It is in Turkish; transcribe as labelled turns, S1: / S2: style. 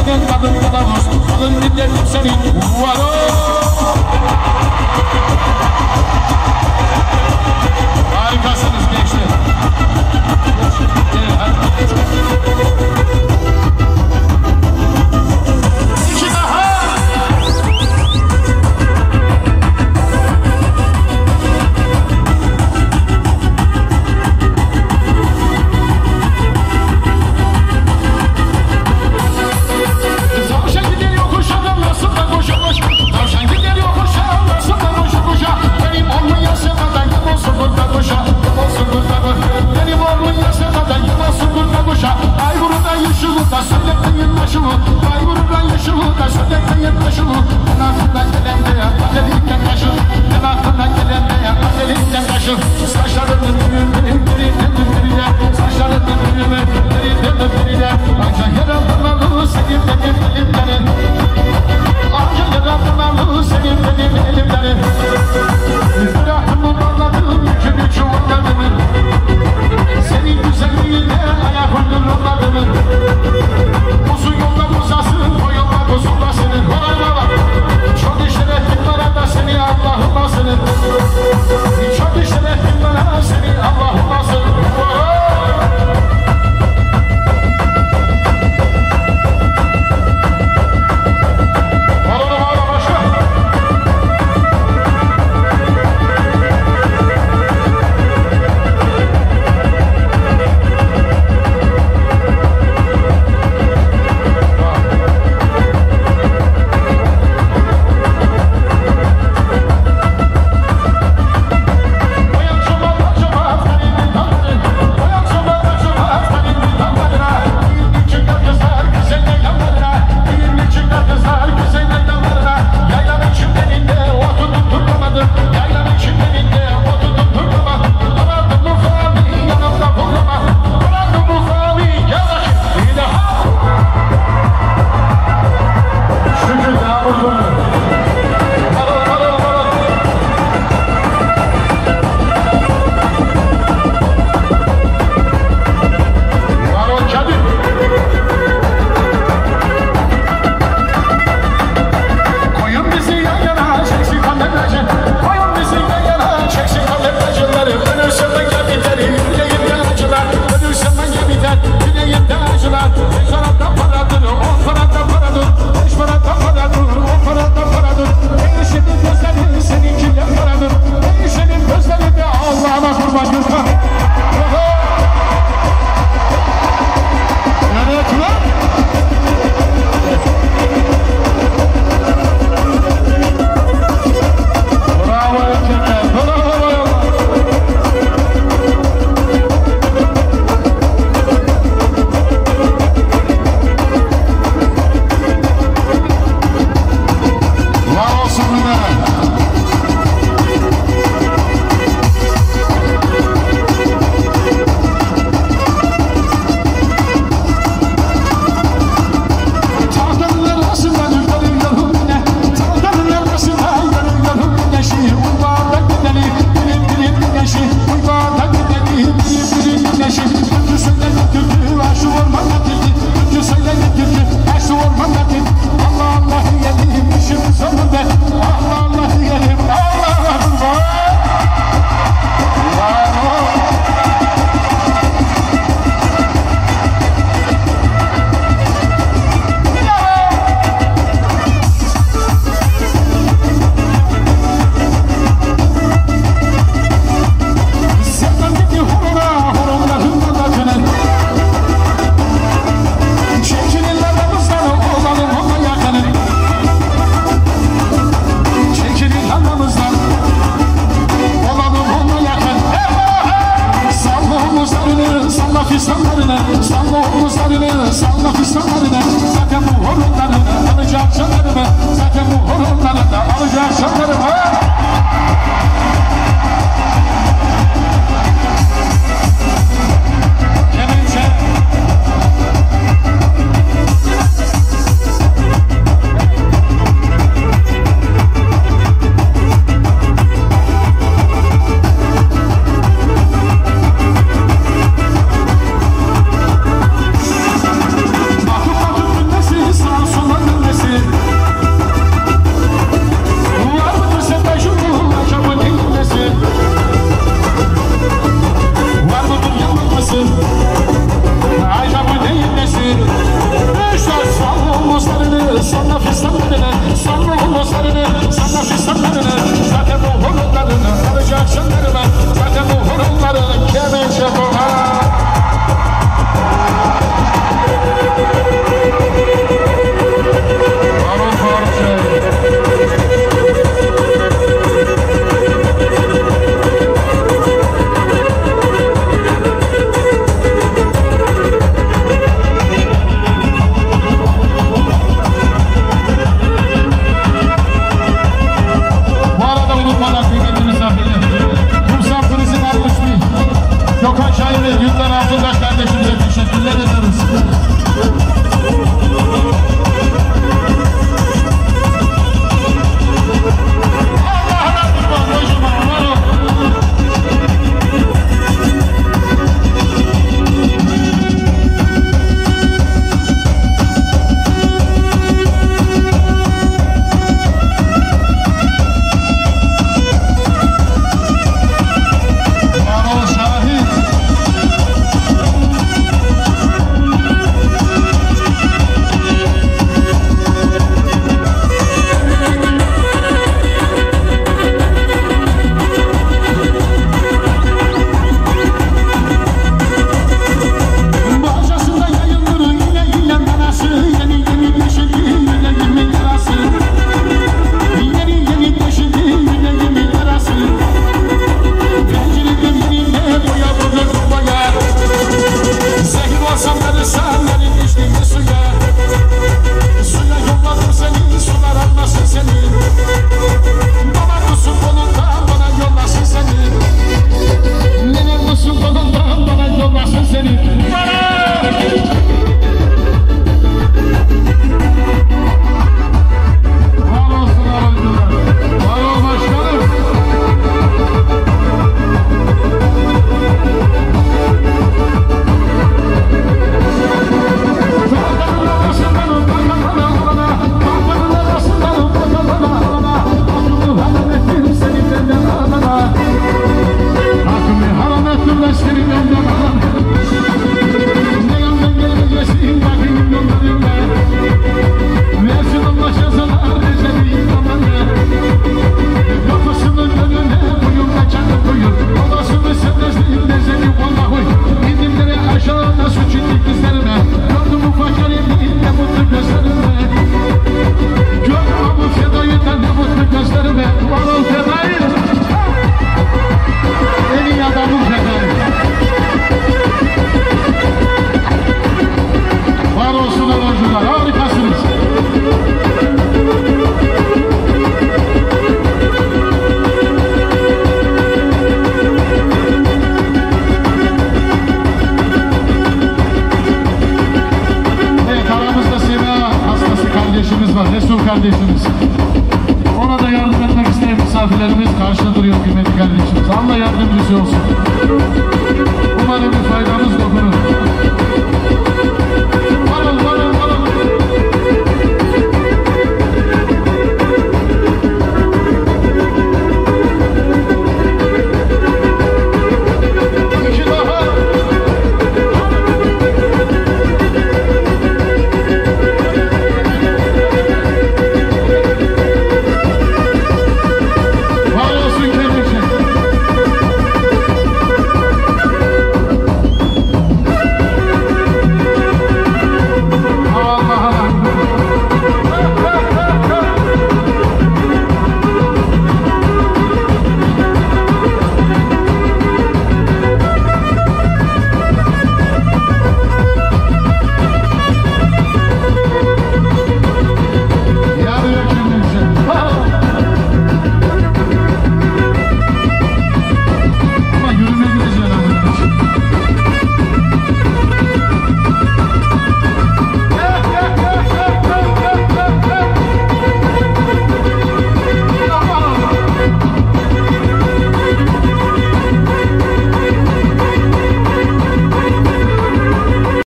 S1: Kadın kadın kadavuz, kadın riddet! Harikasınız gençler. no, no, no. Gökhan Şahin'e, Gülden Altındaş kardeşimize teşekkürler ederiz. Kardeşimiz. Ona da yardım etmek isteyen misafirlerimiz karşıda duruyor kıymetli kardeşimiz. Allah yardımcısı olsun. Umarım bir faydamız dokunur.